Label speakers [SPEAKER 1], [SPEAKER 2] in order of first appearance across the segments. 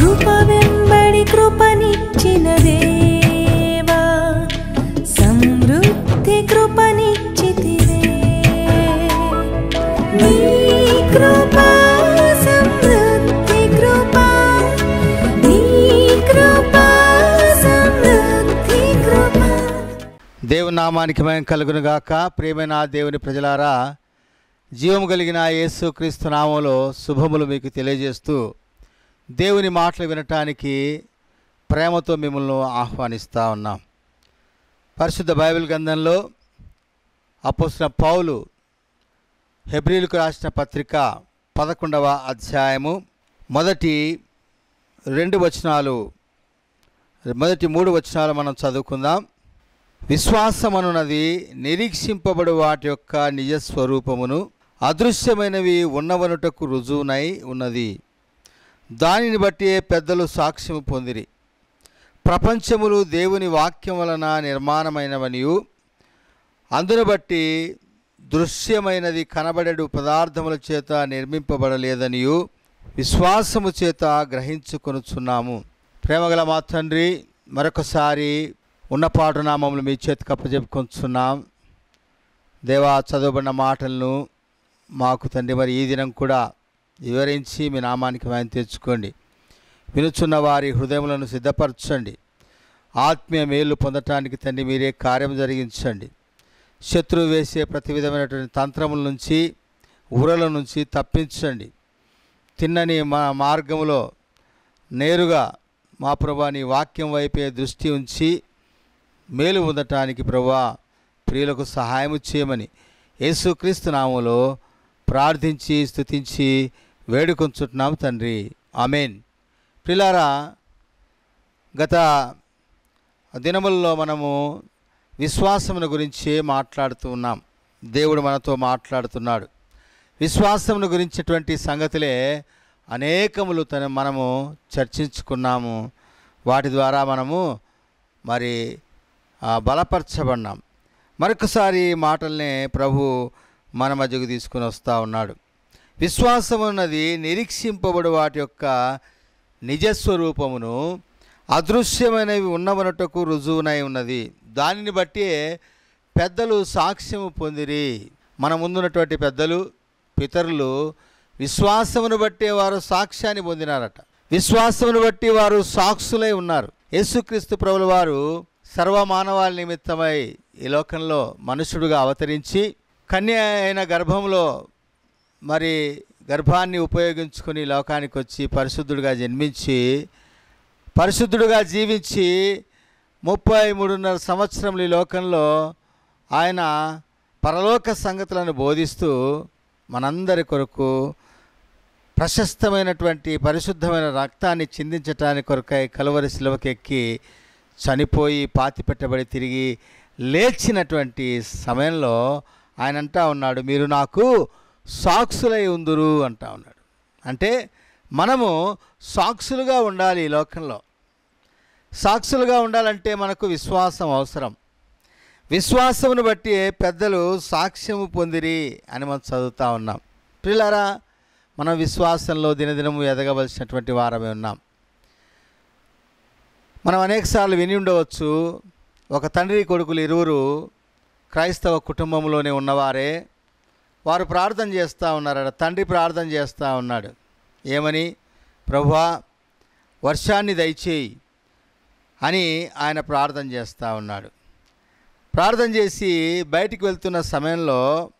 [SPEAKER 1] కృప వెంబడి కృపనిచ్చిన దేవా సమృద్ధి కృపనిచ్చితివే. కృప
[SPEAKER 2] దేవుని నామానికి మయం కలుగును గాక ప్రియమైన దేవుని ప్రజలారా జీవము కలిగిన యేసు క్రీస్తు నామంలో శుభములు మీకు తెలియజేస్తూ దేవుని మాటలు వినటానికి ప్రేమతో మిమ్మల్ని ఆహ్వానిస్తూ ఉన్నాం. పరిశుద్ధ బైబిల్ గ్రంథంలో అపోసిన పౌలు హెబ్రిల్కు రాసిన పత్రిక పదకొండవ అధ్యాయము మొదటి రెండు వచనాలు మొదటి మూడు వచనాలు మనం చదువుకుందాం. విశ్వాసమనున్నది నిరీక్షింపబడు వాటి యొక్క నిజస్వరూపమును అదృశ్యమైనవి ఉన్నవనుటకు రుజువునై ఉన్నది. దానిని బట్టి పెద్దలు సాక్ష్యము పొందిరి. ప్రపంచములు దేవుని వాక్యం వలన నిర్మాణమైనవనియు. అందును బట్టి దృశ్యమైనది కనబడేడు పదార్థముల చేత నిర్మింపబడలేదనియు. విశ్వాసము చేత గ్రహించుకొనుచున్నాము. ప్రేమగల మా తండ్రి మరొకసారి ఉన్న నామములు మీ చేతికి అప్పచెప్పుకొంచున్నాం దేవా చదువుబడిన మాటలను మాకు తండ్రి మరి ఈ దినం కూడా వివరించి మీ నామానికి ఆయన తెచ్చుకోండి వినుచున్న వారి హృదయములను సిద్ధపరచండి. ఆత్మీయ మేలు పొందటానికి తండ్రి మీరే కార్యం జరిగించండి. శత్రువు వేసే ప్రతి విధమైనటువంటి తంత్రముల నుంచి ఊరల నుంచి తప్పించండి. తిన్నని మా మార్గంలో నేరుగా మా ప్రభా నీ వాక్యం వైపే దృష్టి ఉంచి మేలు పొందటానికి ప్రభా ప్రియులకు సహాయం చేయమని యేసుక్రీస్తు నామంలో ప్రార్థించి స్థుతించి వేడుకొంచుతున్నాము తండ్రి. ఆమెన్. ప్రిలారా గత దినములలో మనము విశ్వాసమును గురించి మాట్లాడుతూ ఉన్నాం. దేవుడు మనతో మాట్లాడుతున్నాడు. విశ్వాసమును గురించినటువంటి సంగతులే అనేకములు తన మనము చర్చించుకున్నాము. వాటి ద్వారా మనము మరి బలపరచబడినాం. మరొకసారి మాటల్ని ప్రభు మన మధ్యకు తీసుకుని వస్తూ ఉన్నాడు. విశ్వాసం అన్నది నిరీక్షింపబడి వాటి యొక్క నిజస్వరూపమును అదృశ్యమైనవి ఉన్నవనటకు రుజువునై ఉన్నది. దానిని బట్టి పెద్దలు సాక్ష్యము పొందిరి. మన ముందున్నటువంటి పెద్దలు పితరులు విశ్వాసమును బట్టి వారు సాక్ష్యాన్ని పొందినారట. విశ్వాసమును బట్టి వారు సాక్షులై ఉన్నారు. యేసుక్రీస్తు ప్రభుల వారు సర్వమానవాళి నిమిత్తమై ఈ లోకంలో మనుషుడుగా అవతరించి కన్య అయిన గర్భంలో మరి గర్భాన్ని ఉపయోగించుకుని లోకానికి వచ్చి పరిశుద్ధుడిగా జన్మించి పరిశుద్ధుడిగా జీవించి ముప్పై మూడున్నర సంవత్సరములు ఈ లోకంలో ఆయన పరలోక సంగతులను బోధిస్తూ మనందరి కొరకు ప్రశస్తమైనటువంటి పరిశుద్ధమైన రక్తాన్ని చిందించటానికి కొరకై కలువరి శిలువకెక్కి చనిపోయి పాతి పెట్టబడి తిరిగి లేచినటువంటి సమయంలో ఆయన అంటా ఉన్నాడు మీరు నాకు సాక్షులై ఉందురు అంటా ఉన్నాడు. అంటే మనము సాక్షులుగా ఉండాలి ఈ లోకంలో. సాక్షులుగా ఉండాలంటే మనకు విశ్వాసం అవసరం. విశ్వాసమును బట్టి పెద్దలు సాక్ష్యము పొందిరి అని మనం చదువుతూ ఉన్నాం. పిల్లరా మనం విశ్వాసంలో దినదినము ఎదగవలసినటువంటి వారమే ఉన్నాం. మనం అనేకసార్లు విని ఉండవచ్చు ఒక తండ్రి కొడుకులు ఇరువురు క్రైస్తవ కుటుంబంలోనే ఉన్నవారే వారు ప్రార్థన చేస్తూ ఉన్నారట తండ్రి ప్రార్థన చేస్తూ ఉన్నాడు. ఏమని? ప్రభువా వర్షాన్ని దయచేయి అని ఆయన ప్రార్థన చేస్తూ ఉన్నాడు. ప్రార్థన చేసి బయటికి వెళ్తున్న సమయంలో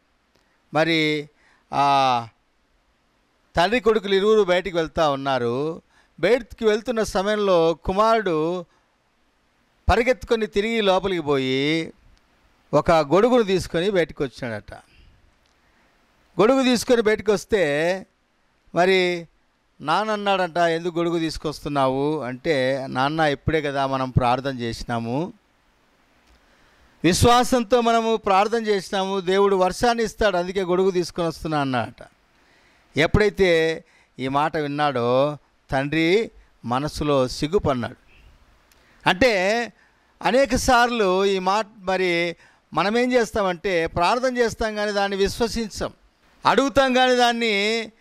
[SPEAKER 2] మరి ఆ తండ్రి కొడుకులు ఇరువురు బయటికి వెళ్తూ ఉన్నారు. బయటికి వెళ్తున్న సమయంలో కుమారుడు పరిగెత్తుకొని తిరిగి లోపలికి పోయి ఒక గొడుగును తీసుకొని బయటకు వచ్చాడట. గొడుగు తీసుకొని బయటకు వస్తే మరి నాన్న అన్నాడంట ఎందుకు గొడుగు తీసుకొస్తున్నావు? అంటే నాన్న ఇప్పుడే కదా మనం ప్రార్థన చేసినాము. విశ్వాసంతో మనము ప్రార్థన చేసినాము. దేవుడు వర్షాన్ని ఇస్తాడు అందుకే గొడుగు తీసుకొని వస్తున్నా అన్నాడట. ఎప్పుడైతే ఈ మాట విన్నాడో తండ్రి మనసులో సిగ్గుపన్నాడు అంటే అనేక సార్లు ఈ మాట మరి మనం ఏం చేస్తామంటే ప్రార్థన చేస్తాం కానీ దాన్ని విశ్వసించాం. అడుగుతాం కానీ దాన్ని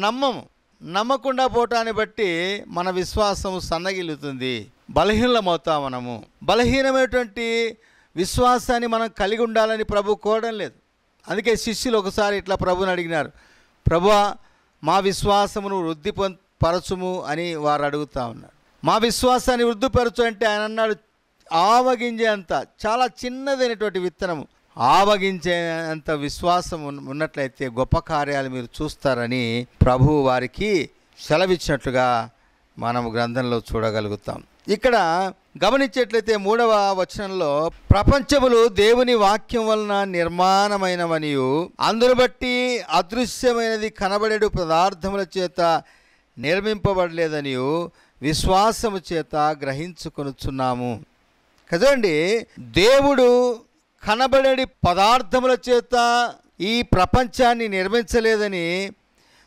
[SPEAKER 2] నమ్మము. నమ్మకుండా పోవటాన్ని బట్టి మన విశ్వాసం సన్నగిల్లుతుంది. బలహీనమవుతాం మనము. బలహీనమైనటువంటి విశ్వాసాన్ని మనం కలిగి ఉండాలని ప్రభు కోరడం లేదు. అందుకే శిష్యులు ఒకసారి ఇట్లా ప్రభుని అడిగినారు. ప్రభువా మా విశ్వాసమును వృద్ధి పరచుము అని వారు అడుగుతా ఉన్నారు. మా విశ్వాసాన్ని వృద్ధిపరచు అంటే ఆయన అన్నాడు ఆవగింజ అంత చాలా చిన్నదైనటువంటి విత్తనము. ఆవగించేంత విశ్వాసం ఉన్నట్లయితే గొప్ప కార్యాలు మీరు చూస్తారని ప్రభు వారికి సెలవిచ్చినట్లుగా మనము గ్రంథంలో చూడగలుగుతాం. ఇక్కడ గమనించేట్లయితే మూడవ వచనంలో ప్రపంచములు దేవుని వాక్యం వలన నిర్మాణమైనవనియు అందును బట్టి అదృశ్యమైనది కనబడేడు పదార్థముల చేత నిర్మింపబడలేదనియు విశ్వాసము చేత గ్రహించుకొనుచున్నాము. కదండి? దేవుడు కనబడేడి పదార్థముల చేత ఈ ప్రపంచాన్ని నిర్మించలేదని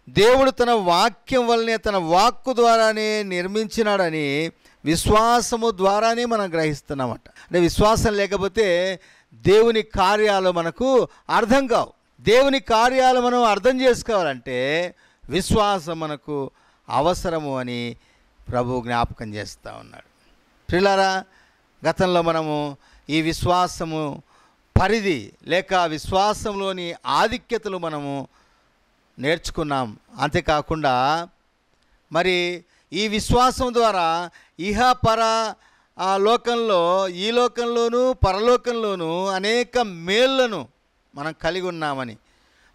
[SPEAKER 2] దేవుడు తన వాక్యం వల్లనే తన వాక్కు ద్వారానే నిర్మించినాడని విశ్వాసము ద్వారానే మనం గ్రహిస్తున్నామట. అంటే విశ్వాసం లేకపోతే దేవుని కార్యాలు మనకు అర్థం కావు. దేవుని కార్యాలు మనం అర్థం చేసుకోవాలంటే విశ్వాసం మనకు అవసరము అని ప్రభు జ్ఞాపకం చేస్తూ ఉన్నాడు. పిల్లరా గతంలో మనము ఈ విశ్వాసము పరిధి లేక విశ్వాసంలోని ఆధిక్యతలు మనము నేర్చుకున్నాం. అంతేకాకుండా మరి ఈ విశ్వాసం ద్వారా ఇహ పర ఆ లోకంలో ఈ లోకంలోనూ పరలోకంలోనూ అనేక మేళ్ళను మనం కలిగి ఉన్నామని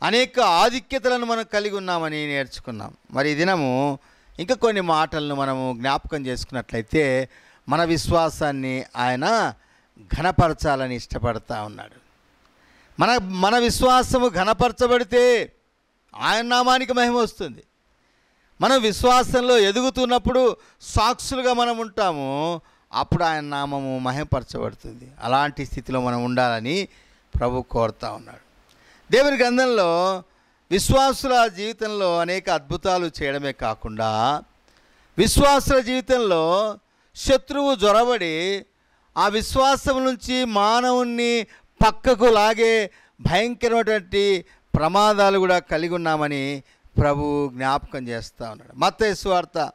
[SPEAKER 2] అనేక ఆధిక్యతలను మనం కలిగి ఉన్నామని నేర్చుకున్నాం. మరి ఈ దినము ఇంకా కొన్ని మాటలను మనము జ్ఞాపకం చేసుకున్నట్లయితే మన విశ్వాసాన్ని ఆయన ఘనపరచాలని ఇష్టపడతా ఉన్నాడు. మన మన విశ్వాసము ఘనపరచబడితే ఆయన నామానికి మహిమ వస్తుంది. మనం విశ్వాసంలో ఎదుగుతున్నప్పుడు సాక్షులుగా మనం ఉంటాము అప్పుడు ఆయన నామము మహిమపరచబడుతుంది. అలాంటి స్థితిలో మనం ఉండాలని ప్రభు కోరుతా ఉన్నాడు. దేవుని గ్రంథంలో విశ్వాసుల జీవితంలో అనేక అద్భుతాలు చేయడమే కాకుండా విశ్వాసుల జీవితంలో శత్రువు జొరబడి ఆ విశ్వాసం నుంచి మానవుణ్ణి పక్కకు లాగే భయంకరమైనటువంటి ప్రమాదాలు కూడా కలిగి ఉన్నామని ప్రభు జ్ఞాపకం చేస్తూ ఉన్నాడు. మత సువార్త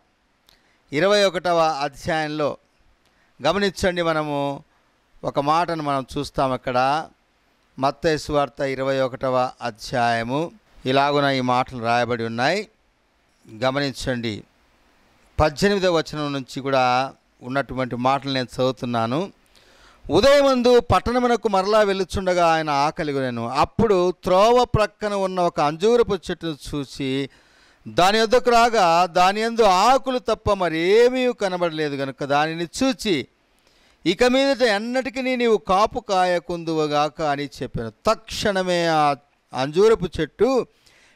[SPEAKER 2] ఇరవై ఒకటవ అధ్యాయంలో గమనించండి మనము ఒక మాటను మనం చూస్తాం అక్కడ. మత్త వార్త ఇరవై ఒకటవ అధ్యాయము ఇలాగున ఈ మాటలు రాయబడి ఉన్నాయి. గమనించండి. పద్దెనిమిదవ వచనం నుంచి కూడా ఉన్నటువంటి మాటలు నేను చదువుతున్నాను. ఉదయమందు పట్టణమునకు మరలా వెళ్ళుచుండగా ఆయన ఆకలిగొనెను అప్పుడు త్రోవ ప్రక్కన ఉన్న ఒక అంజూరపు చెట్టును చూసి దాని వద్దకు రాగా దాని యందు ఆకులు తప్ప మరేమీ కనబడలేదు కనుక దానిని చూచి ఇక మీదట ఎన్నటికీ నీవు కాపు కాయకుందువుగాక అని చెప్పాను. తక్షణమే ఆ అంజూరపు చెట్టు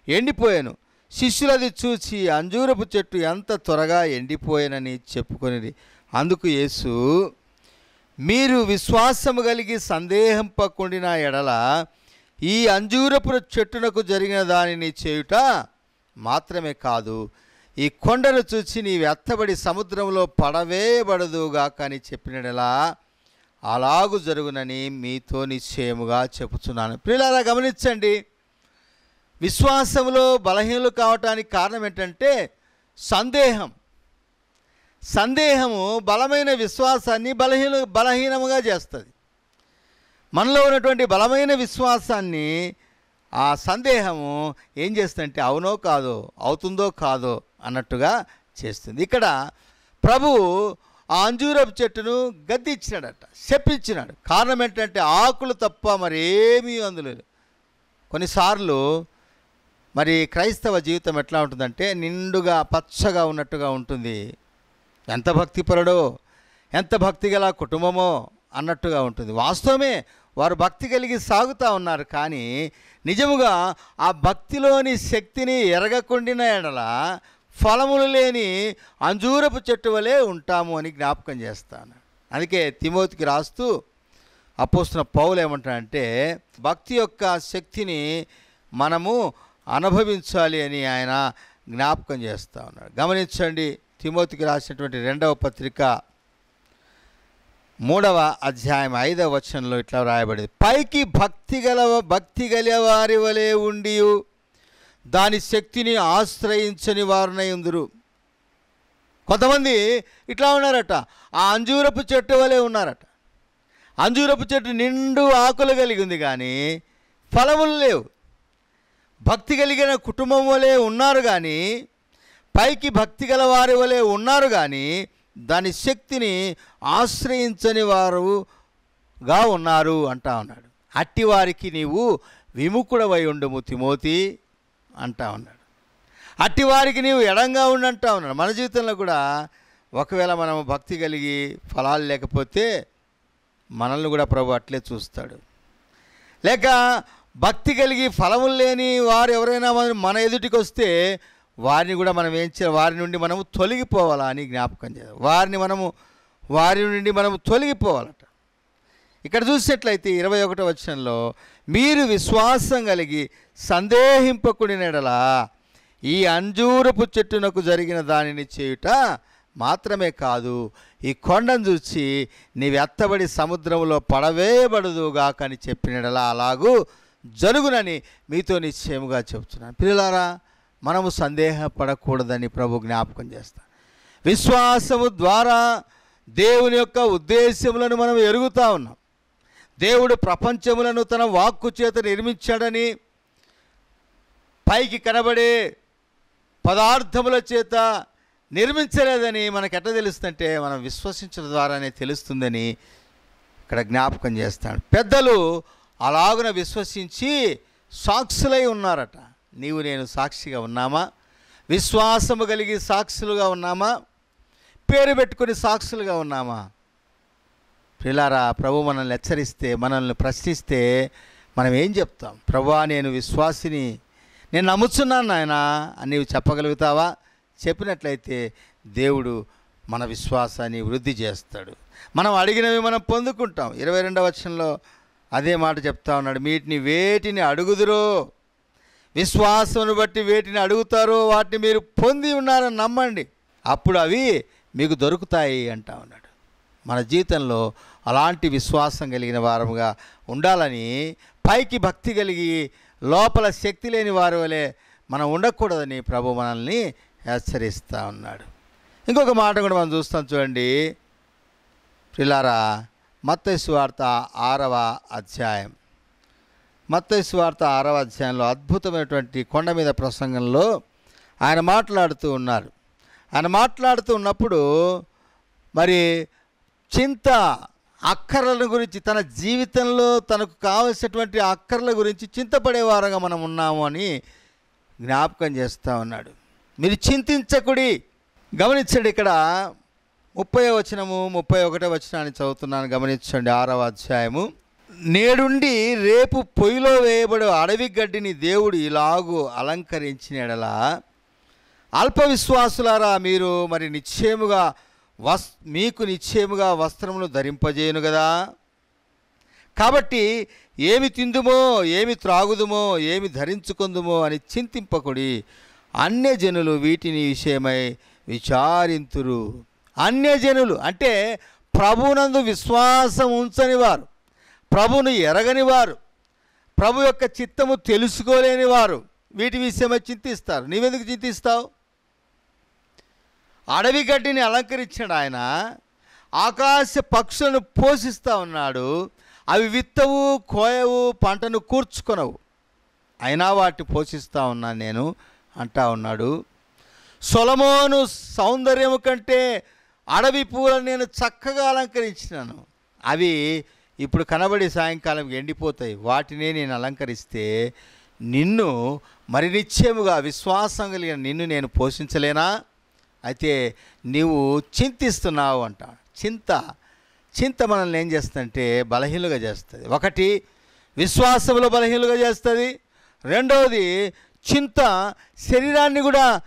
[SPEAKER 2] ఎండిపోయాను. శిష్యులది చూచి అంజూరపు చెట్టు ఎంత త్వరగా ఎండిపోయానని చెప్పుకొనిది అందుకు యేసు మీరు విశ్వాసము కలిగి సందేహింపకుండిన ఎడల ఈ అంజూరపు చెట్టునకు జరిగిన దానిని చేయుట మాత్రమే కాదు ఈ కొండను చూచి నీ ఎత్తబడి సముద్రంలో పడవేయబడదుగా కానీ చెప్పినలా అలాగు జరుగునని మీతో నిశ్చయముగా చెప్పుచున్నాను. ప్రియులారా గమనించండి విశ్వాసంలో బలహీనలు కావటానికి కారణం ఏంటంటే సందేహం. సందేహము బలమైన విశ్వాసాన్ని బలహీన బలహీనముగా చేస్తుంది. మనలో ఉన్నటువంటి బలమైన విశ్వాసాన్ని ఆ సందేహము ఏం చేస్తుందంటే అవునో కాదో అవుతుందో కాదో అన్నట్టుగా చేస్తుంది. ఇక్కడ ప్రభు ఆ అంజూరపు చెట్టును గద్దిచ్చినాడట శపించినాడు కారణం ఏంటంటే ఆకులు తప్ప మరేమీ అందులో కొన్నిసార్లు మరి క్రైస్తవ జీవితం ఎట్లా ఉంటుందంటే నిండుగా పచ్చగా ఉన్నట్టుగా ఉంటుంది. ఎంత భక్తిపరుడో ఎంత భక్తి గల కుటుంబమో అన్నట్టుగా ఉంటుంది. వాస్తవమే వారు భక్తి కలిగి సాగుతూ ఉన్నారు కానీ నిజముగా ఆ భక్తిలోని శక్తిని ఎరగకుండిన ఎడల ఫలములు లేని అంజూరపు చెట్టు వలె ఉంటాము అని జ్ఞాపకం చేస్తాను. అందుకే తిమోతికి రాస్తూ అపోస్తున్న పౌలు ఏమంటాడంటే భక్తి యొక్క శక్తిని మనము అనుభవించాలి అని ఆయన జ్ఞాపకం చేస్తూ ఉన్నాడు. గమనించండి తిమోతికి రాసినటువంటి రెండవ పత్రిక మూడవ అధ్యాయం ఐదవ వచనంలో ఇట్లా రాయబడింది పైకి భక్తి గల భక్తి గలవారి వలె ఉండి దాని శక్తిని ఆశ్రయించని వారునై ఉందరు. కొంతమంది ఇట్లా ఉన్నారట ఆ అంజూరపు చెట్టు వలె ఉన్నారట. అంజూరపు చెట్టు నిండు ఆకులు కలిగి ఉంది కానీ ఫలములు లేవు. భక్తి కలిగిన కుటుంబం వలె ఉన్నారు కానీ పైకి భక్తి గల వారి వలె ఉన్నారు కానీ దాని శక్తిని ఆశ్రయించని వారుగా ఉన్నారు అంటా ఉన్నాడు. అట్టి వారికి నీవు విముఖుడవై ఉండము తిమోతి అంటా ఉన్నాడు. అట్టి వారికి నీవు ఎడంగా ఉండంటా ఉన్నాడు. మన జీవితంలో కూడా ఒకవేళ మనం భక్తి కలిగి ఫలాలు లేకపోతే మనల్ని కూడా ప్రభు అట్లే చూస్తాడు. లేక భక్తి కలిగి ఫలములు లేని వారు ఎవరైనా మన- మన ఎదుటికి వస్తే వారిని కూడా మనం ఏం చేయాలి? వారి నుండి మనము తొలగిపోవాలా అని జ్ఞాపకం చేయాలి. వారిని మనము వారి నుండి మనము తొలగిపోవాలట. ఇక్కడ చూసినట్లయితే ఇరవై ఒకటో వచనంలో మీరు విశ్వాసం కలిగి సందేహింపకుడినెడలా ఈ అంజూరపు చెట్టునకు జరిగిన దానిని చేయుట మాత్రమే కాదు ఈ కొండను చూసి నీవు ఎత్తబడి సముద్రంలో పడవేయబడదుగాకని చెప్పినడలా అలాగూ జరుగునని మీతో నిశ్చయముగా చెబుతున్నాను. పిల్లలారా మనము సందేహపడకూడదని ప్రభు జ్ఞాపకం చేస్తా. విశ్వాసము ద్వారా దేవుని యొక్క ఉద్దేశములను మనం ఎరుగుతా ఉన్నాం. దేవుడు ప్రపంచములను తన వాక్కు చేత నిర్మించాడని పైకి కనబడే పదార్థముల చేత నిర్మించలేదని మనకు ఎట్లా తెలుస్తుంటే మనం విశ్వసించడం ద్వారానే తెలుస్తుందని ఇక్కడ జ్ఞాపకం చేస్తాడు. పెద్దలు అలాగున విశ్వసించి సాక్షులై ఉన్నారట. నీవు నేను సాక్షిగా ఉన్నామా? విశ్వాసము కలిగి సాక్షులుగా ఉన్నామా? పేరు పెట్టుకుని సాక్షులుగా ఉన్నామా? ప్రిలారా ప్రభు మనల్ని హెచ్చరిస్తే మనల్ని ప్రశ్నిస్తే మనం ఏం చెప్తాం? ప్రభా నేను విశ్వాసిని నేను నమ్ముతున్నాను నాయన అని నీవు చెప్పగలుగుతావా? చెప్పినట్లయితే దేవుడు మన విశ్వాసాన్ని వృద్ధి చేస్తాడు. మనం అడిగినవి మనం పొందుకుంటాం. ఇరవై రెండవ వచనంలో అదే మాట చెప్తా ఉన్నాడు. వీటిని వేటిని అడుగుదురో విశ్వాసమును బట్టి వేటిని అడుగుతారో వాటిని మీరు పొంది ఉన్నారని నమ్మండి. అప్పుడు అవి మీకు దొరుకుతాయి అంటా ఉన్నాడు. మన జీవితంలో అలాంటి విశ్వాసం కలిగిన వారముగా ఉండాలని పైకి భక్తి కలిగి లోపల శక్తి లేని వారి వలె మనం ఉండకూడదని ప్రభు మనల్ని హెచ్చరిస్తూ ఉన్నాడు. ఇంకొక మాట కూడా మనం చూస్తాం చూడండి. పిల్లారా మత్తయి వార్త ఆరవ అధ్యాయం. మత్తైసు వార్త ఆరవ అధ్యాయంలో అద్భుతమైనటువంటి కొండ మీద ప్రసంగంలో ఆయన మాట్లాడుతూ ఉన్నారు. ఆయన మాట్లాడుతూ ఉన్నప్పుడు మరి చింత అక్కర్లను గురించి తన జీవితంలో తనకు కావలసినటువంటి అక్కర్ల గురించి చింతపడేవారుగా మనం ఉన్నాము అని జ్ఞాపకం చేస్తూ ఉన్నాడు. మీరు చింతించకుడి. గమనించండి ఇక్కడ ముప్పై వచనము ముప్పై ఒకటో వచనాన్ని చదువుతున్నాను. గమనించండి ఆరవ అధ్యాయము. నేడుండి రేపు పొయ్యిలో వేయబడే అడవి గడ్డిని దేవుడు ఇలాగూ అలంకరించినడలా? అల్పవిశ్వాసులారా అల్ప విశ్వాసులారా మీరు మరి నిశ్చయముగా వస్ మీకు నిశ్చయముగా వస్త్రములు ధరింపజేయను కదా కాబట్టి ఏమి తిందుమో ఏమి త్రాగుదుమో ఏమి ధరించుకుందుమో అని చింతింపకుడి అన్యజనులు వీటిని విషయమై విచారింతురు. అన్యజనులు అంటే ప్రభునందు విశ్వాసం ఉంచని వారు. ప్రభును ఎరగని వారు ప్రభు యొక్క చిత్తము తెలుసుకోలేని వారు వీటి విషయమై చింతిస్తారు. నీవెందుకు చింతిస్తావు? అడవి గడ్డిని అలంకరించాడు ఆయన. ఆకాశ పక్షులను పోషిస్తూ ఉన్నాడు. అవి విత్తవు కోయవు పంటను కూర్చుకొనవు. అయినా వాటిని పోషిస్తూ ఉన్నాను నేను అంటా ఉన్నాడు. సొలమోను సౌందర్యము కంటే అడవి పూలను నేను చక్కగా అలంకరించినాను. అవి ఇప్పుడు కనబడి సాయంకాలం ఎండిపోతాయి. వాటినే నేను అలంకరిస్తే నిన్ను మరి నిశ్చయముగా విశ్వాసం కలిగిన నిన్ను నేను పోషించలేనా? అయితే నీవు చింతిస్తున్నావు అంట. చింత చింత మనల్ని ఏం చేస్తుందంటే బలహీనులుగా చేస్తుంది. ఒకటి విశ్వాసంలో బలహీనులుగా చేస్తుంది. రెండవది చింత శరీరాన్ని కూడా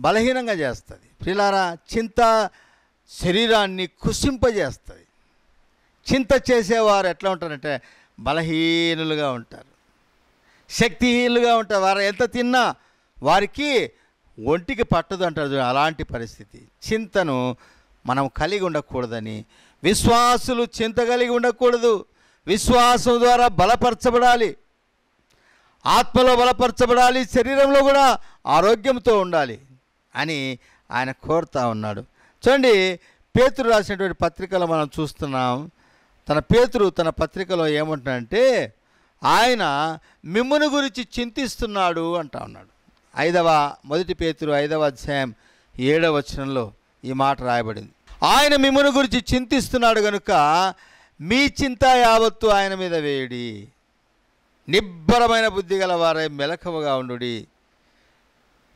[SPEAKER 2] బలహీనంగా చేస్తుంది. ప్రిలారా చింత శరీరాన్ని కుసింపజేస్తుంది. చింత చేసేవారు ఎట్లా ఉంటారంటే బలహీనులుగా ఉంటారు. శక్తిహీనులుగా ఉంటారు. వారు ఎంత తిన్నా వారికి ఒంటికి పట్టదు అంటారు అలాంటి పరిస్థితి. చింతను మనం కలిగి ఉండకూడదని విశ్వాసులు చింత కలిగి ఉండకూడదు. విశ్వాసం ద్వారా బలపరచబడాలి. ఆత్మలో బలపరచబడాలి. శరీరంలో కూడా ఆరోగ్యంతో ఉండాలి అని ఆయన కోరుతా ఉన్నాడు. చూడండి పేతురు రాసినటువంటి పత్రికలో మనం చూస్తున్నాం తన పేతురు తన పత్రికలో ఏమంటున్నాడంటే ఆయన మిమ్మును గురించి చింతిస్తున్నాడు అంటా ఉన్నాడు. ఐదవ మొదటి పేతురు ఐదవ అధ్యాయం ఏడవ వచనంలో ఈ మాట రాయబడింది. ఆయన మిమ్మును గురించి చింతిస్తున్నాడు కనుక మీ చింత యావత్తు ఆయన మీద వేయుడి. నిబ్బరమైన బుద్ధి గలవారే మెలకువగా ఉండుడి.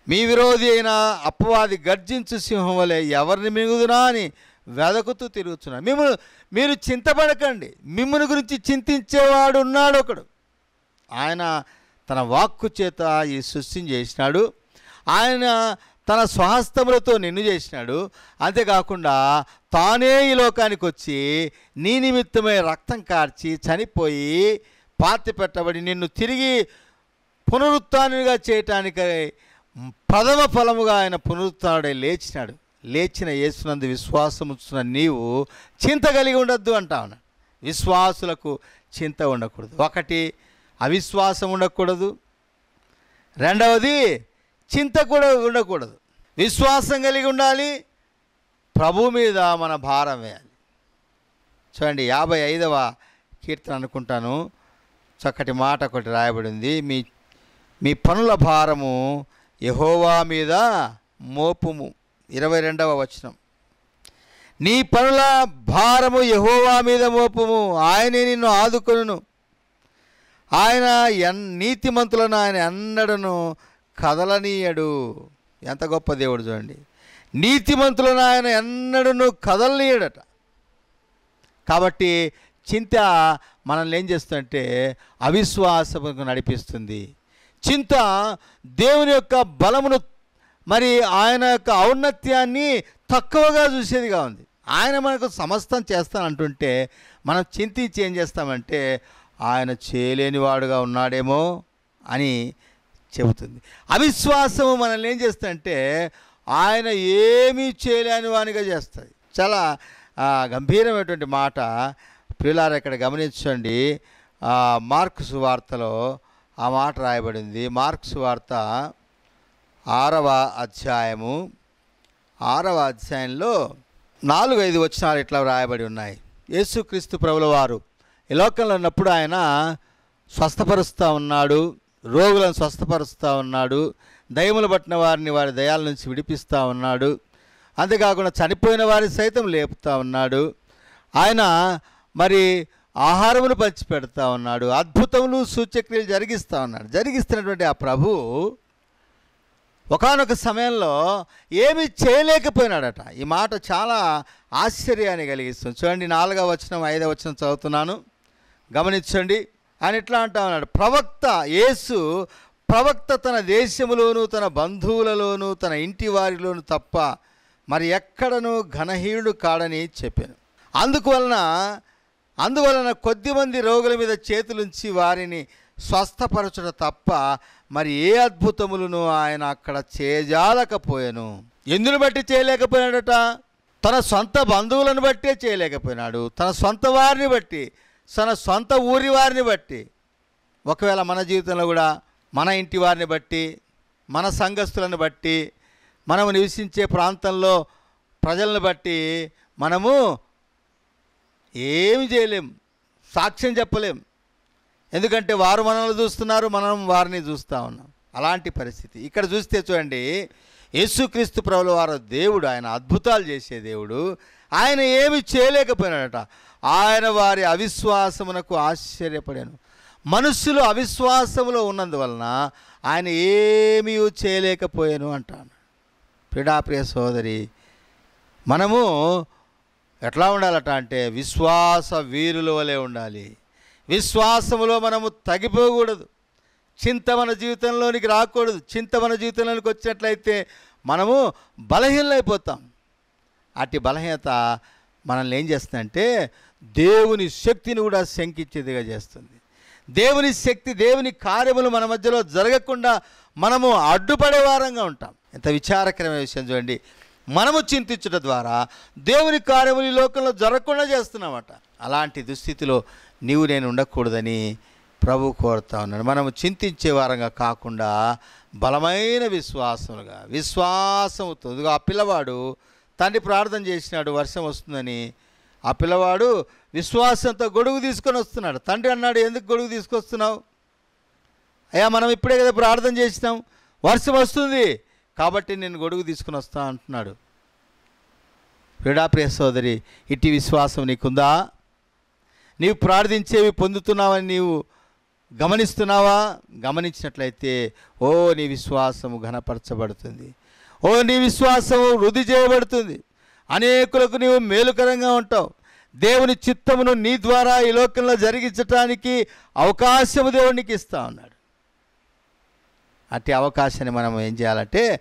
[SPEAKER 2] మీ విరోధి అయిన అపవాది గర్జించు సింహం వలె ఎవరిని మిగుదునా అని వెదకుతూ తిరుగుతున్నారు మిమ్మల్ని మీరు చింతపడకండి. మిమ్మల్ని గురించి చింతించేవాడు ఉన్నాడు ఒకడు. ఆయన తన వాక్కు చేత ఈ సృష్టిని చేసినాడు. ఆయన తన స్వహస్తములతో నిన్ను చేసినాడు. అంతేకాకుండా తానే ఈ లోకానికి వచ్చి నీ నిమిత్తమై రక్తం కార్చి చనిపోయి పాతి పెట్టబడి నిన్ను తిరిగి పునరుత్నుగా చేయటానికి ప్రథమ ఫలముగా ఆయన పునరుత్డై లేచినాడు. లేచిన యేసునందు విశ్వాసం నీవు చింత కలిగి ఉండొద్దు అంటా విశ్వాసులకు చింత ఉండకూడదు. ఒకటి అవిశ్వాసం ఉండకూడదు. రెండవది చింత కూడా ఉండకూడదు. విశ్వాసం కలిగి ఉండాలి. ప్రభు మీద మన భారం వేయాలి. చూడండి యాభై ఐదవ కీర్తన అనుకుంటాను. చక్కటి మాట ఒకటి రాయబడింది. మీ మీ పనుల భారము యహోవా మీద మోపుము. ఇరవై రెండవ వచనం. నీ పనుల భారము యహోవా మీద మోపము. ఆయనే నిన్ను ఆదుకొనును. ఆయన ఎన్ నీతిమంతులను ఆయన ఎన్నడను కదలనీయడు. ఎంత గొప్ప దేవుడు చూడండి. నీతిమంతులను ఆయన ఎన్నడను కదలనీయడట. కాబట్టి చింత మనల్ని ఏం చేస్తుందంటే అవిశ్వాసముకు నడిపిస్తుంది. చింత దేవుని యొక్క బలమును మరి ఆయన యొక్క ఔన్నత్యాన్ని తక్కువగా చూసేదిగా ఉంది. ఆయన మనకు సమస్తం చేస్తానంటుంటే మనం చింతించి ఏం చేస్తామంటే ఆయన చేయలేనివాడుగా ఉన్నాడేమో అని చెబుతుంది. అవిశ్వాసము మనల్ని ఏం చేస్తుందంటే ఆయన ఏమీ చేయలేని వానిగా చేస్తుంది. చాలా గంభీరమైనటువంటి మాట. ప్రియులారు ఇక్కడ గమనించండి. మార్క్స్ వార్తలో ఆ మాట రాయబడింది. మార్క్స్ వార్త ఆరవ అధ్యాయము. ఆరవ అధ్యాయంలో నాలుగు ఐదు వచనాలు ఇట్లా రాయబడి ఉన్నాయి. యేసుక్రీస్తు ప్రభుల వారు ఈ లోకంలో ఉన్నప్పుడు ఆయన స్వస్థపరుస్తూ ఉన్నాడు రోగులను స్వస్థపరుస్తూ ఉన్నాడు దయములు పట్టిన వారిని వారి దయాల నుంచి విడిపిస్తూ ఉన్నాడు అంతేకాకుండా చనిపోయిన వారిని సైతం లేపుతా ఉన్నాడు ఆయన మరి ఆహారమును పంచిపెడతా ఉన్నాడు అద్భుతములు సూచక్రియలు జరిగిస్తూ ఉన్నాడు. జరిగిస్తున్నటువంటి ఆ ప్రభు ఒకానొక సమయంలో ఏమీ చేయలేకపోయినాడట. ఈ మాట చాలా ఆశ్చర్యాన్ని కలిగిస్తుంది. చూడండి నాలుగవ వచనం ఐదవ వచనం చదువుతున్నాను. గమనించండి. ఆయన ఇట్లా అంటా ఉన్నాడు. ప్రవక్త యేసు ప్రవక్త తన దేశములోను తన బంధువులలోను తన ఇంటి వారిలోను తప్ప మరి ఎక్కడనూ ఘనహీనుడు కాడని చెప్పాను. అందువలన అందువలన కొద్దిమంది రోగుల మీద చేతులుంచి వారిని స్వస్థపరచుట తప్ప మరి ఏ అద్భుతములను ఆయన అక్కడ చేయజాలకపోయాను? ఎందును బట్టి చేయలేకపోయాడట తన సొంత బంధువులను బట్టే చేయలేకపోయినాడు. తన సొంత వారిని బట్టి తన సొంత ఊరి వారిని బట్టి. ఒకవేళ మన జీవితంలో కూడా మన ఇంటి వారిని బట్టి మన సంఘస్థులను బట్టి మనము నివసించే ప్రాంతంలో ప్రజలను బట్టి మనము ఏమి చేయలేం సాక్ష్యం చెప్పలేం. ఎందుకంటే వారు మనల్ని చూస్తున్నారు మనం వారిని చూస్తూ ఉన్నాం. అలాంటి పరిస్థితి. ఇక్కడ చూస్తే చూడండి యేసుక్రీస్తు ప్రభుల వారు దేవుడు ఆయన అద్భుతాలు చేసే దేవుడు. ఆయన ఏమి చేయలేకపోయినాడట. ఆయన వారి అవిశ్వాసమునకు ఆశ్చర్యపడాను. మనుషులు అవిశ్వాసములో ఉన్నందువలన ఆయన ఏమీ చేయలేకపోయాను అంటాను ప్రిడాప్రియ సోదరి మనము ఎట్లా ఉండాలట అంటే విశ్వాస వీరుల వలె ఉండాలి. విశ్వాసములో మనము తగ్గిపోకూడదు. చింత మన జీవితంలోనికి రాకూడదు. చింత మన జీవితంలోనికి వచ్చినట్లయితే మనము బలహీనమైపోతాం అటు బలహీనత మనల్ని ఏం చేస్తుందంటే దేవుని శక్తిని కూడా శంకించేదిగా చేస్తుంది. దేవుని శక్తి దేవుని కార్యములు మన మధ్యలో జరగకుండా మనము అడ్డుపడే వారంగా ఉంటాం. ఎంత విచారకరమైన విషయం చూడండి. మనము చింతించడం ద్వారా దేవుని కార్యములు ఈ లోకంలో జరగకుండా చేస్తున్నామట. అలాంటి దుస్థితిలో నీవు నేను ఉండకూడదని ప్రభు కోరుతా ఉన్నాడు. మనము చింతించే వారంగా కాకుండా బలమైన విశ్వాసములుగా విశ్వాసంతో ఆ పిల్లవాడు తండ్రి ప్రార్థన చేసినాడు వర్షం వస్తుందని. ఆ పిల్లవాడు విశ్వాసంతో గొడుగు తీసుకొని వస్తున్నాడు. తండ్రి అన్నాడు ఎందుకు గొడుగు తీసుకొస్తున్నావు? అయ్యా మనం ఇప్పుడే కదా ప్రార్థన చేసినాం వర్షం వస్తుంది కాబట్టి నేను గొడుగు తీసుకుని వస్తా అంటున్నాడు. ప్రిడా ప్రియ సోదరి ఇట్టి విశ్వాసం నీకుందా? నీవు ప్రార్థించేవి పొందుతున్నావని నీవు గమనిస్తున్నావా? గమనించినట్లయితే ఓ నీ విశ్వాసము ఘనపరచబడుతుంది. ఓ నీ విశ్వాసము వృద్ధి చేయబడుతుంది. అనేకులకు నీవు మేలుకరంగా ఉంటావు. దేవుని చిత్తమును నీ ద్వారా ఈ లోకంలో జరిగించటానికి అవకాశము దేవునికి ఇస్తా ఉన్నాడు. అట్టి అవకాశాన్ని మనం ఏం చేయాలంటే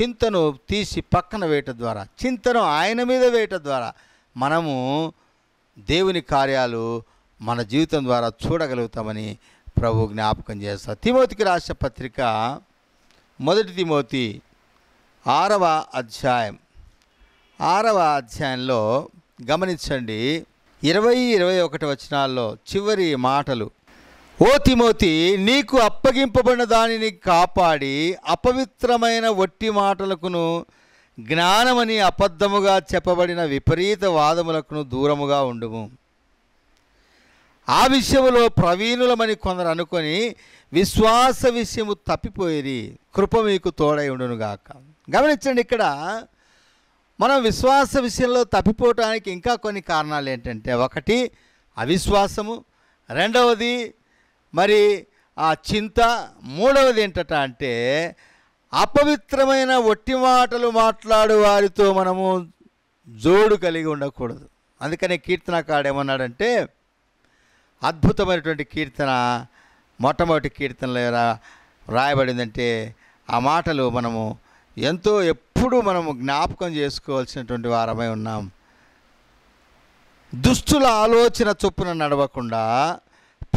[SPEAKER 2] చింతను తీసి పక్కన వేయటం ద్వారా చింతను ఆయన మీద వేయటం ద్వారా మనము దేవుని కార్యాలు మన జీవితం ద్వారా చూడగలుగుతామని ప్రభు జ్ఞాపకం చేస్తారు తిమోతికి రాసిన పత్రిక మొదటి తిమోతి ఆరవ అధ్యాయం. ఆరవ అధ్యాయంలో గమనించండి. ఇరవై ఇరవై ఒకటి వచనాల్లో చివరి మాటలు. ఓ తిమోతి నీకు అప్పగింపబడిన దానిని కాపాడి అపవిత్రమైన వట్టి మాటలకును జ్ఞానమని అబద్ధముగా చెప్పబడిన విపరీత వాదములకును దూరముగా ఉండుము. ఆ విషయములో ప్రవీణులమని కొందరు అనుకొని విశ్వాస విషయము తప్పిపోయి కృప మీకు తోడై ఉండునుగాక గమనించండి ఇక్కడ మనం విశ్వాస విషయంలో తప్పిపోవటానికి ఇంకా కొన్ని కారణాలు ఏంటంటే ఒకటి అవిశ్వాసము రెండవది మరి ఆ చింత మూడవది ఏంటట అంటే అపవిత్రమైన ఒట్టి మాటలు మాట్లాడు వారితో మనము జోడు కలిగి ఉండకూడదు. అందుకనే కీర్తనకాడు ఏమన్నాడంటే అద్భుతమైనటువంటి కీర్తన మొట్టమొదటి కీర్తనలో రాయబడిందంటే ఆ మాటలు మనము ఎంతో ఎప్పుడు మనము జ్ఞాపకం చేసుకోవాల్సినటువంటి వారమై ఉన్నాం. దుష్టుల ఆలోచన చొప్పున నడవకుండా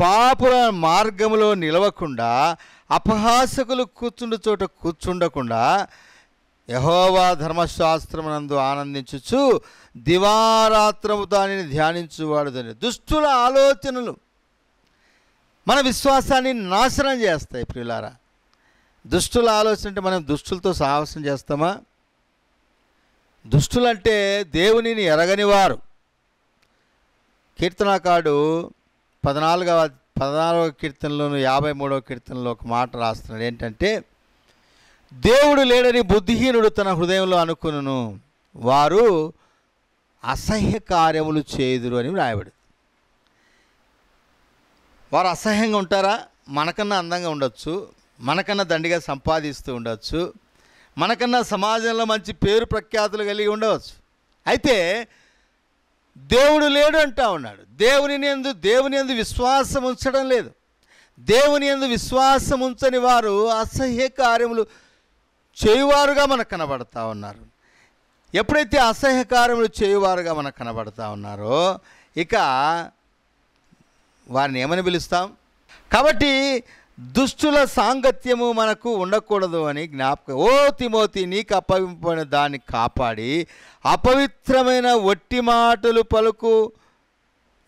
[SPEAKER 2] పాపుల మార్గంలో నిలవకుండా అపహాసకులు కూర్చుండు చోట కూర్చుండకుండా యహోవా ధర్మశాస్త్రమునందు ఆనందించుచు దివారాత్రము దానిని ధ్యానించువాడు దాని దుష్టుల ఆలోచనలు మన విశ్వాసాన్ని నాశనం చేస్తాయి ప్రియులారా. దుష్టుల ఆలోచన అంటే మనం దుష్టులతో సాహసం చేస్తామా? దుష్టులంటే దేవునిని ఎరగని వారు కీర్తనాకాడు పద్నాలుగవ పదహారవ కీర్తనలోను యాభై మూడవ కీర్తనలో ఒక మాట రాస్తున్నాడు. ఏంటంటే దేవుడు లేడని బుద్ధిహీనుడు తన హృదయంలో అనుకును వారు అసహ్య కార్యములు చేయుదురు అని రాయబడి వారు అసహ్యంగా ఉంటారా? మనకన్నా అందంగా ఉండొచ్చు. మనకన్నా దండిగా సంపాదిస్తూ ఉండొచ్చు. మనకన్నా సమాజంలో మంచి పేరు ప్రఖ్యాతులు కలిగి ఉండవచ్చు. అయితే దేవుడు లేడు అంటా ఉన్నాడు. దేవుని ఎందు దేవుని ఎందు విశ్వాసం ఉంచడం లేదు. దేవుని ఎందు విశ్వాసం ఉంచని వారు అసహ్య కార్యములు చేయువారుగా మనకు కనబడతా ఉన్నారు. ఎప్పుడైతే అసహ్య కార్యములు చేయువారుగా మనకు కనబడతా ఉన్నారో ఇక వారిని ఏమని పిలుస్తాం? కాబట్టి దుష్టుల సాంగత్యము మనకు ఉండకూడదు అని జ్ఞాపకం. ఓ తిమోతి నీకు అప్పగింపబడిన దాన్ని కాపాడి అపవిత్రమైన ఒట్టి మాటలు పలుకు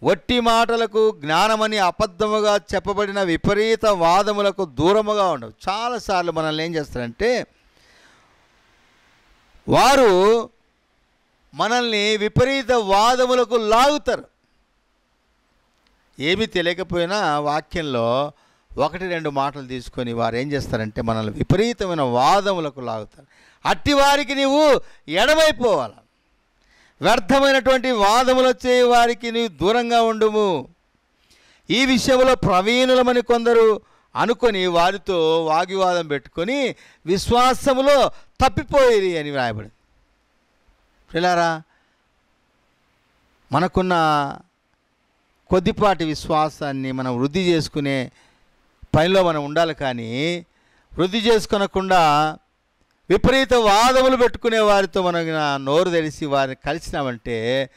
[SPEAKER 2] ఒట్టి మాటలకు జ్ఞానమని అబద్ధముగా చెప్పబడిన విపరీత వాదములకు దూరముగా ఉండవు. చాలాసార్లు మనల్ని ఏం చేస్తారంటే వారు మనల్ని విపరీత వాదములకు లాగుతారు. ఏమీ తెలియకపోయినా వాక్యంలో ఒకటి రెండు మాటలు తీసుకొని వారు ఏం చేస్తారంటే మనల్ని విపరీతమైన వాదములకు లాగుతారు. అట్టి వారికి నీవు ఎడమైపోవాలి వ్యర్థమైనటువంటి వాదములు వచ్చే వారికి నీవు దూరంగా ఉండుము. ఈ విషయంలో ప్రవీణులమని కొందరు అనుకొని వారితో వాగ్వివాదం పెట్టుకొని విశ్వాసములో తప్పిపోయేది అని వ్రాయబడింది. పిల్లారా మనకున్న కొద్దిపాటి విశ్వాసాన్ని మనం వృద్ధి చేసుకునే పనిలో మనం ఉండాలి కానీ వృద్ధి చేసుకొనకుండా విపరీత వాదములు పెట్టుకునే వారితో మనం నోరు తెరిచి వారిని కలిసినామంటే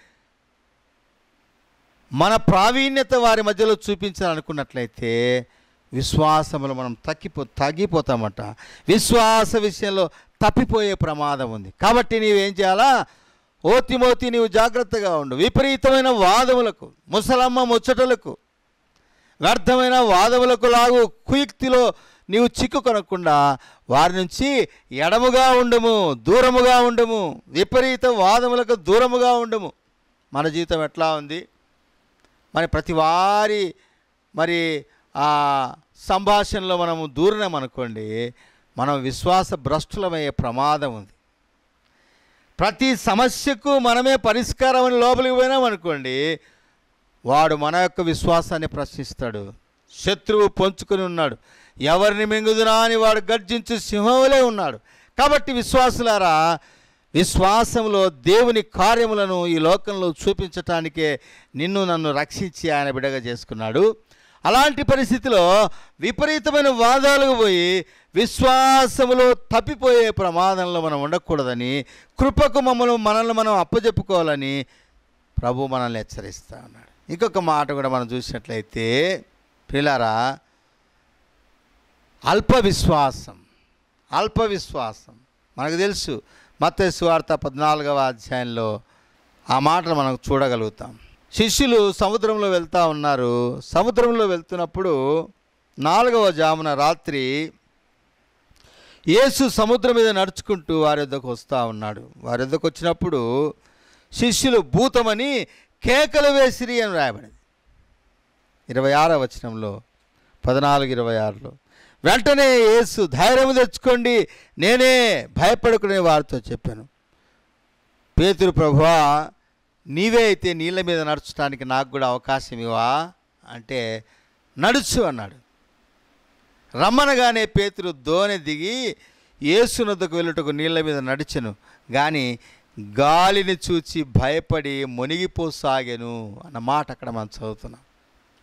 [SPEAKER 2] మన ప్రావీణ్యత వారి మధ్యలో చూపించాలనుకున్నట్లయితే విశ్వాసములు మనం తగ్గిపో తగ్గిపోతామట. విశ్వాస విషయంలో తప్పిపోయే ప్రమాదం ఉంది. కాబట్టి నీవేం చేయాలా? ఓతిమోతి నీవు జాగ్రత్తగా ఉండు. విపరీతమైన వాదములకు ముసలమ్మ ముచ్చటలకు వ్యర్థమైన వాదములకు లాగు కుయుక్తిలో నీవు చిక్కు కొనకుండా వారి నుంచి ఎడముగా ఉండము దూరముగా ఉండము విపరీత వాదములకు దూరముగా ఉండము. మన జీవితం ఎట్లా ఉంది? మరి ప్రతి వారి మరి ఆ సంభాషణలో మనము దూరణం అనుకోండి మనం విశ్వాస భ్రష్టులమయ్యే ప్రమాదం ఉంది. ప్రతి సమస్యకు మనమే పరిష్కారం అని లోపలికి పోయినాం అనుకోండి వాడు మన యొక్క విశ్వాసాన్ని ప్రశ్నిస్తాడు. శత్రువు పంచుకొని ఉన్నాడు. ఎవరిని మింగుదునా అని వాడు గర్జించి సింహంలే ఉన్నాడు. కాబట్టి విశ్వాసులారా విశ్వాసంలో దేవుని కార్యములను ఈ లోకంలో చూపించటానికే నిన్ను నన్ను రక్షించి ఆయన బిడగా చేసుకున్నాడు. అలాంటి పరిస్థితిలో విపరీతమైన వాదాలకు పోయి విశ్వాసములో తప్పిపోయే ప్రమాదంలో మనం ఉండకూడదని కృపకు మమ్మల్ని మనల్ని మనం అప్పజెప్పుకోవాలని ప్రభు మనల్ని హెచ్చరిస్తా ఉన్నాడు. ఇంకొక మాట కూడా మనం చూసినట్లయితే పిల్లరా అల్ప విశ్వాసం అల్ప విశ్వాసం మనకు తెలుసు మత వార్త పద్నాలుగవ అధ్యాయంలో ఆ మాటను మనం చూడగలుగుతాం. శిష్యులు సముద్రంలో వెళ్తూ ఉన్నారు. సముద్రంలో వెళ్తున్నప్పుడు నాలుగవ జామున రాత్రి యేసు సముద్రం మీద నడుచుకుంటూ వారి వద్దకు వస్తూ ఉన్నాడు. వారి వద్దకు వచ్చినప్పుడు శిష్యులు భూతమని కేకలు వేసిరి అని రాయబడింది. ఇరవై ఆరో వచనంలో పద్నాలుగు ఇరవై ఆరులో వెంటనే యేసు ధైర్యం తెచ్చుకోండి నేనే భయపడుకునే వారితో చెప్పాను. పేతురు ప్రభువా నీవే అయితే నీళ్ళ మీద నడుచడానికి నాకు కూడా అవకాశం ఇవా అంటే నడుచు అన్నాడు. రమ్మనగానే పేతురు దోణి దిగి ఏసునద్దకు వెళ్ళుటకు నీళ్ళ మీద నడిచను. కానీ గాలిని చూచి భయపడి మునిగిపోసాగెను అన్న మాట అక్కడ మనం చదువుతున్నాం.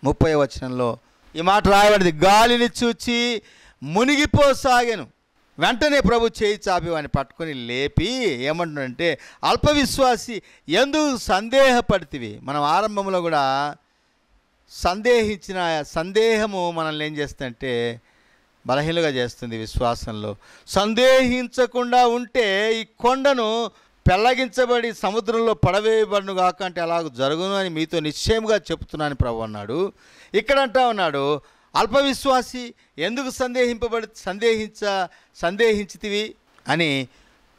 [SPEAKER 2] ముప్పై వచనంలో ఈ మాట రాయబడింది. గాలిని చూచి మునిగిపోసాగెను. వెంటనే ప్రభు చేయి చాపి వాని పట్టుకొని లేపి ఏమంటున్నాడంటే అల్పవిశ్వాసి ఎందుకు సందేహపడితివి? మనం ఆరంభంలో కూడా సందేహించిన సందేహము మనల్ని ఏం చేస్తుందంటే బలహీనగా చేస్తుంది విశ్వాసంలో. సందేహించకుండా ఉంటే ఈ కొండను పెళ్ళగించబడి సముద్రంలో పడవేయబడును కాక అంటే అలాగ జరుగును అని మీతో నిశ్చయముగా చెప్తున్నాను ప్రభు అన్నాడు. ఇక్కడ అంటా ఉన్నాడు అల్పవిశ్వాసి ఎందుకు సందేహింపబడి సందేహించ సందేహించితివి? అని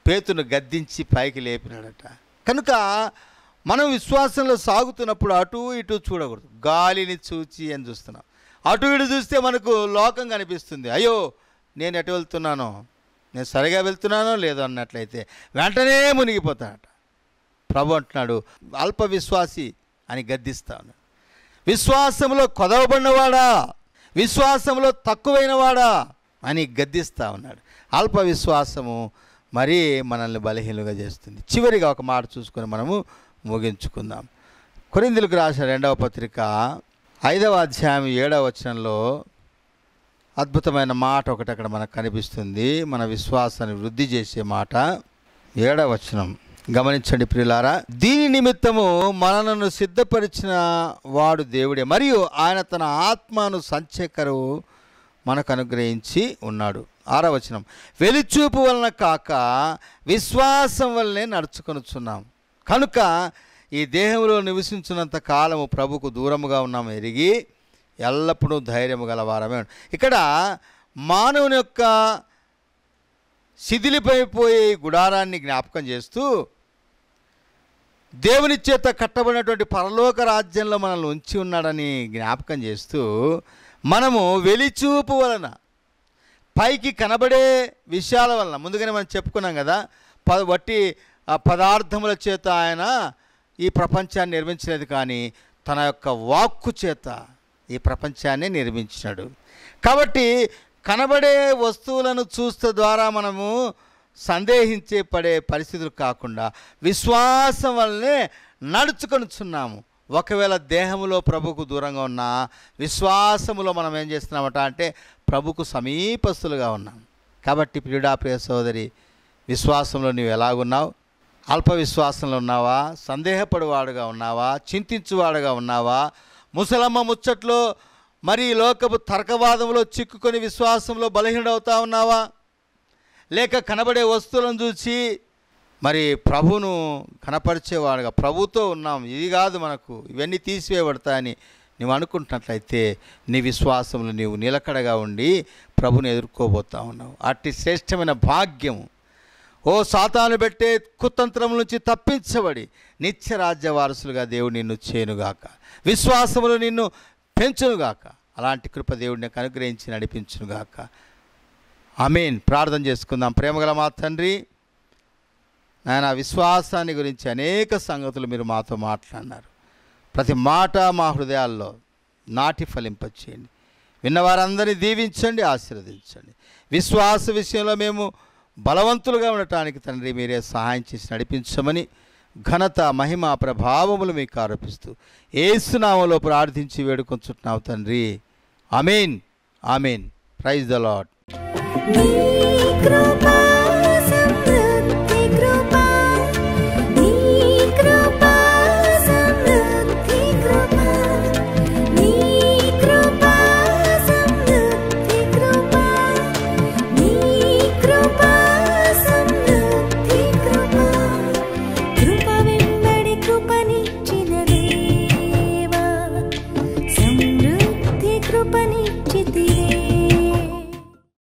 [SPEAKER 2] పేతును గద్దించి పైకి లేపినాడట. కనుక మనం విశ్వాసంలో సాగుతున్నప్పుడు అటు ఇటు చూడకూడదు. గాలిని చూచి అని చూస్తున్నాం. అటు ఇటు చూస్తే మనకు లోకం కనిపిస్తుంది. అయ్యో నేను ఎటు వెళ్తున్నానో? నేను సరిగా వెళ్తున్నానో లేదో అన్నట్లయితే వెంటనే మునిగిపోతాడట. ప్రభు అంటున్నాడు అల్ప విశ్వాసి అని గద్దిస్తా ఉన్నాడు విశ్వాసంలో కొదవబడినవాడా? విశ్వాసంలో తక్కువైనవాడా? అని గద్దిస్తా ఉన్నాడు. అల్ప విశ్వాసము మరీ మనల్ని బలహీనంగా చేస్తుంది. చివరిగా ఒక మాట చూసుకొని మనము ముగించుకుందాం. కొరిందులకు రాసిన రెండవ పత్రిక ఐదవ అధ్యాయం ఏడవ వచనంలో అద్భుతమైన మాట ఒకటి అక్కడ మనకు కనిపిస్తుంది. మన విశ్వాసాన్ని వృద్ధి చేసే మాట. ఏడవచనం గమనించండి ప్రియులారా. దీని నిమిత్తము మనలను సిద్ధపరిచిన వాడు దేవుడే. మరియు ఆయన తన ఆత్మను సంచకరు మనకు అనుగ్రహించి ఉన్నాడు. ఆరవచనం వెలిచూపు వలన కాక విశ్వాసం వల్లనే నడుచుకొనుచున్నాం. కనుక ఈ దేహంలో నివసించినంత కాలము ప్రభుకు దూరముగా ఉన్నాము ఎరిగి ఎల్లప్పుడూ ధైర్యము గలవారమే ఇక్కడ మానవుని యొక్క శిథిలిపోయిపోయే గుడారాన్ని జ్ఞాపకం చేస్తూ దేవుని చేత కట్టబడినటువంటి పరలోక రాజ్యంలో మనల్ని ఉంచి ఉన్నాడని జ్ఞాపకం చేస్తూ మనము వెలిచూపు వలన పైకి కనబడే విషయాల వలన ముందుగానే మనం చెప్పుకున్నాం కదా ప వట్టి పదార్థముల చేత ఆయన ఈ ప్రపంచాన్ని నిర్మించలేదు కానీ తన యొక్క వాక్కు చేత ఈ ప్రపంచాన్ని నిర్మించినాడు. కాబట్టి కనబడే వస్తువులను చూస్తే ద్వారా మనము సందేహించే పడే పరిస్థితులు కాకుండా విశ్వాసం వల్లనే నడుచుకొనుచున్నాము. ఒకవేళ దేహములో ప్రభుకు దూరంగా ఉన్నా విశ్వాసములో మనం ఏం చేస్తున్నామట అంటే ప్రభుకు సమీపస్తులుగా ఉన్నాం. కాబట్టి ప్రియుడా ప్రియ సోదరి విశ్వాసంలో నీవు ఎలాగున్నావు? అల్ప విశ్వాసంలో ఉన్నావా? సందేహపడువాడుగా ఉన్నావా? చింతించువాడుగా ఉన్నావా? ముసలమ్మ ముచ్చట్లో మరి లోకపు తర్కవాదంలో చిక్కుకొని విశ్వాసంలో బలహీనవుతా ఉన్నావా? లేక కనబడే వస్తువులను చూసి మరి ప్రభును కనపరిచేవాడుగా ప్రభుతో ఉన్నాం ఇది కాదు మనకు ఇవన్నీ తీసివేయబడతాయని నువ్వు అనుకుంటున్నట్లయితే నీ విశ్వాసంలో నీవు నిలకడగా ఉండి ప్రభుని ఎదుర్కోబోతా ఉన్నావు. అట్టి శ్రేష్టమైన భాగ్యం ఓ సాతాను పెట్టే కుతంత్రం నుంచి తప్పించబడి నిత్యరాజ్య వారసులుగా దేవుడు నిన్ను చేయునుగాక విశ్వాసములు నిన్ను పెంచునుగాక. అలాంటి కృప దేవుడిని నాకు అనుగ్రహించి నడిపించునుగాక. ఆమెన్. ప్రార్థన చేసుకుందాం. ప్రేమగల మా తండ్రి నాయన విశ్వాసాన్ని గురించి అనేక సంగతులు మీరు మాతో మాట్లాడినారు. ప్రతి మాట మా హృదయాల్లో నాటి ఫలింపచేయండి విన్నవారందరినీ దీవించండి ఆశీర్వదించండి. విశ్వాస విషయంలో మేము బలవంతులుగా ఉండటానికి తండ్రి మీరే సహాయం చేసి నడిపించమని ఘనత మహిమ ప్రభావములు మీకు ఆరోపిస్తూ ఏసునామలో ప్రార్థించి వేడుకొంచుతున్నావు తండ్రి. అమీన్ ఆమీన్. Praise the lord